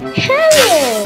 Hello,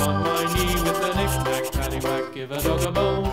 On my knee with a knick-knack, paddywhack, give a dog a bone.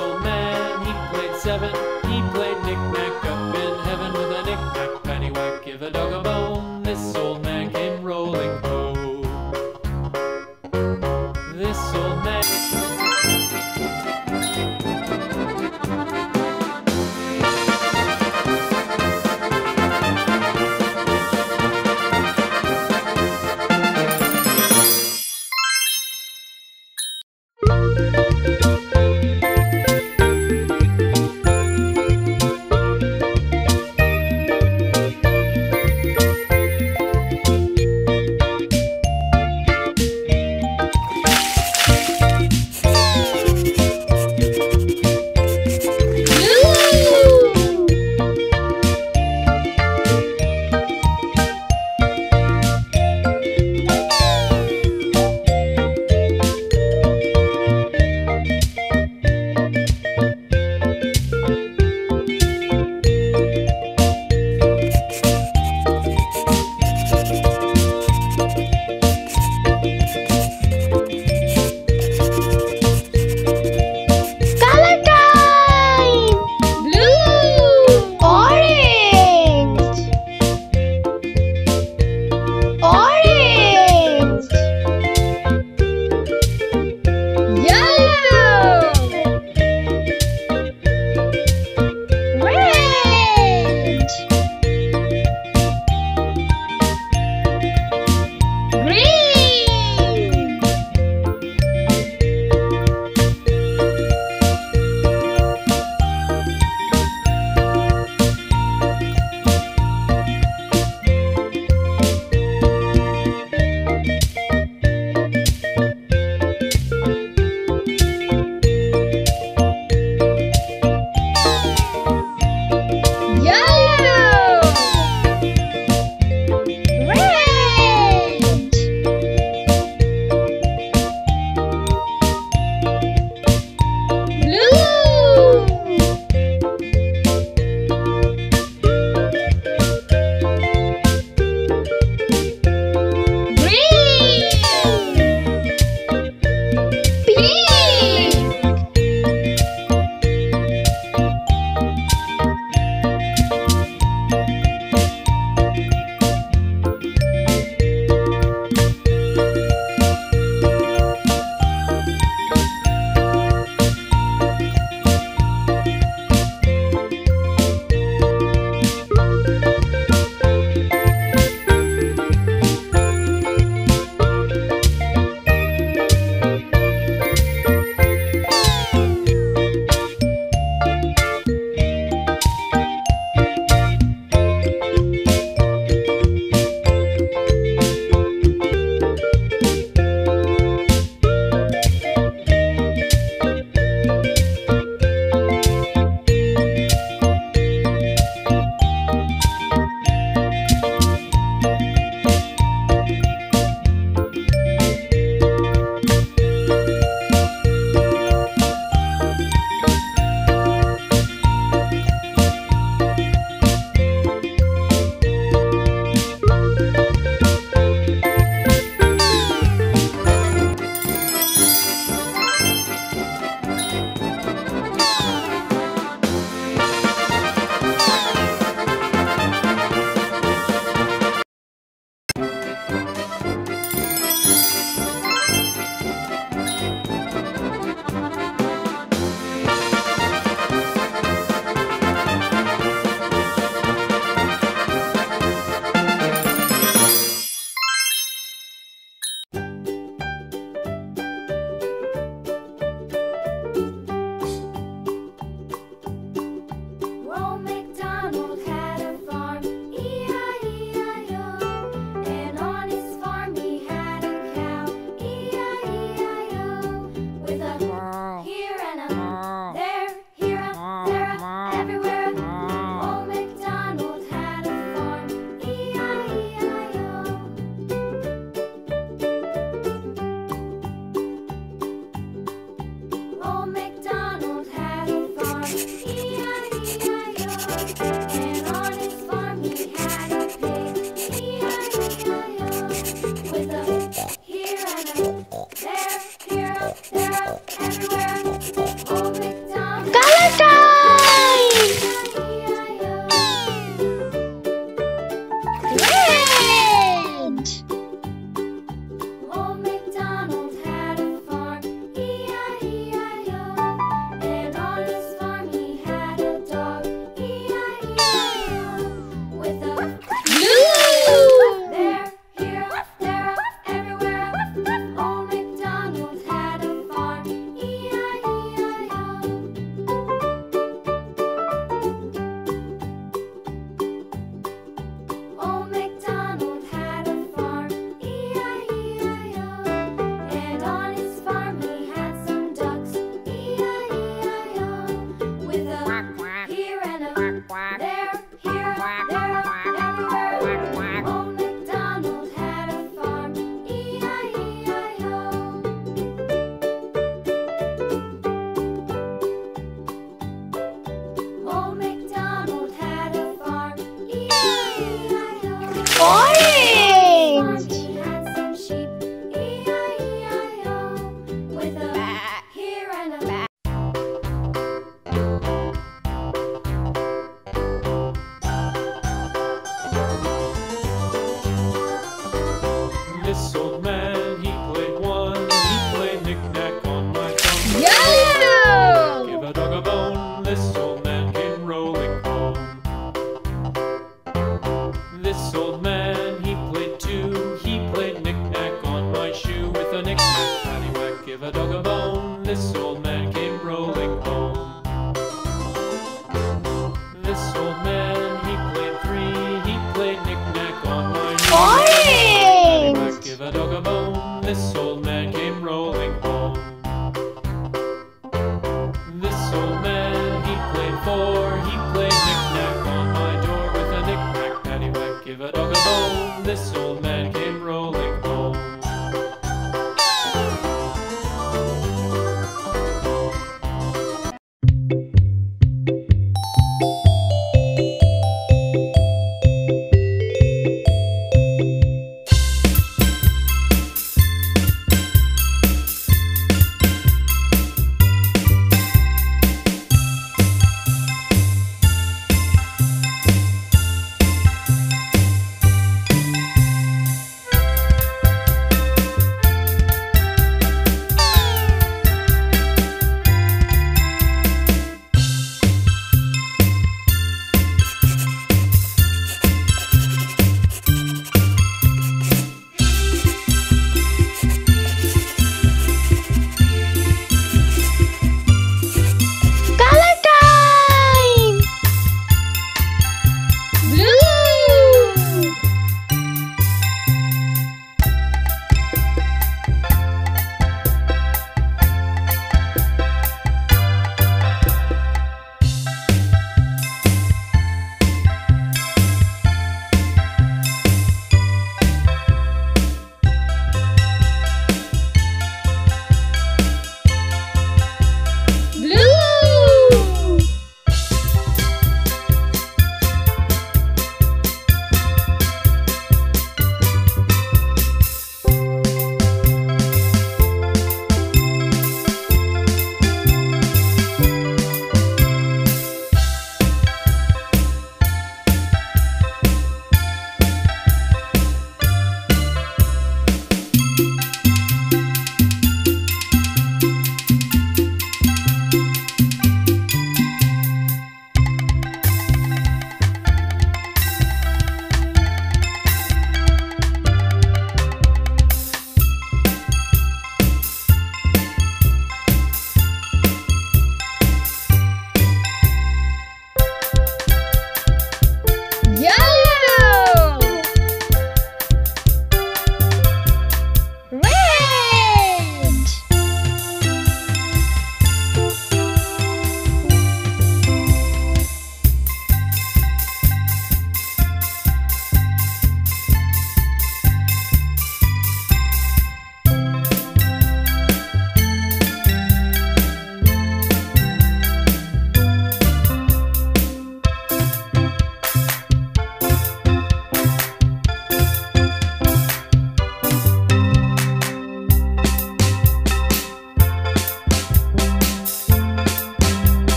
old man, he played seven. He played knick-knack up in heaven with a knick-knack paddywhack. Give a dog a